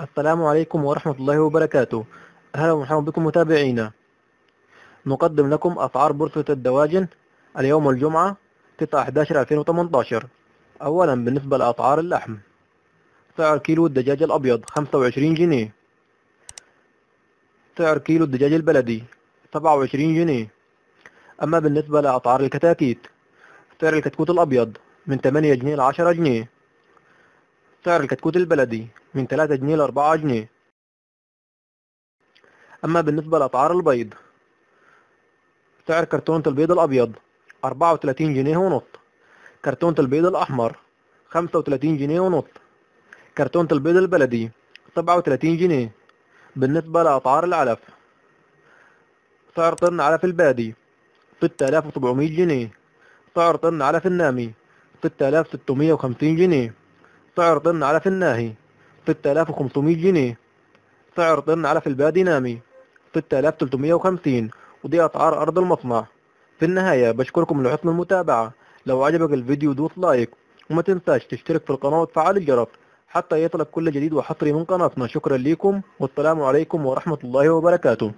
السلام عليكم ورحمة الله وبركاته. أهلا ومرحبا بكم متابعينا. نقدم لكم أسعار بورصة الدواجن اليوم الجمعة 9/11/2018 أولا بالنسبة لأسعار اللحم. سعر كيلو الدجاج الأبيض 25 جنيه. سعر كيلو الدجاج البلدي 27 جنيه. أما بالنسبة لأسعار الكتاكيت سعر الكتكوت الأبيض من 8 جنيه ل 10 جنيه. سعر الكتكوت البلدي من 3 جنيه ل 4 جنيه. أما بالنسبة لأسعار البيض سعر كرتونة البيض الأبيض 34 جنيه ونص. كرتونة البيض الأحمر 35 جنيه ونص. كرتونة البيض البلدي 37 جنيه. بالنسبة لأسعار العلف سعر طن علف البادي 6700 جنيه. سعر طن علف النامي 6650 جنيه. سعر طن علف الناهي 6500 جنيه. سعر طن علف البادي نامي 6350 ودي أسعار أرض المصنع. في النهاية بشكركم لحسن المتابعة. لو عجبك الفيديو دوس لايك وما تنساش تشترك في القناة وتفعل الجرس حتى يصلك كل جديد وحصري من قناتنا. شكرا لكم والسلام عليكم ورحمة الله وبركاته.